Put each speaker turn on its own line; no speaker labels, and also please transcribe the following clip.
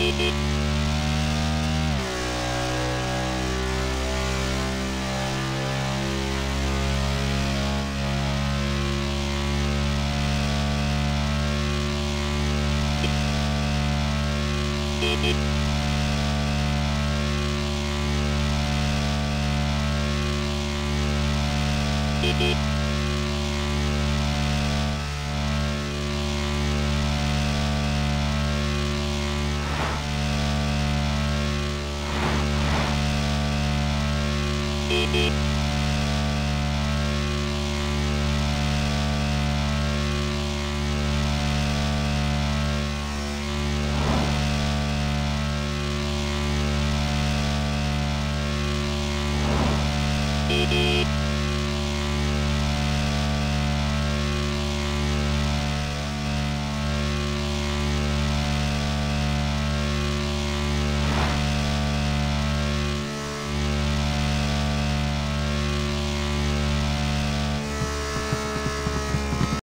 Beep beep. Beep.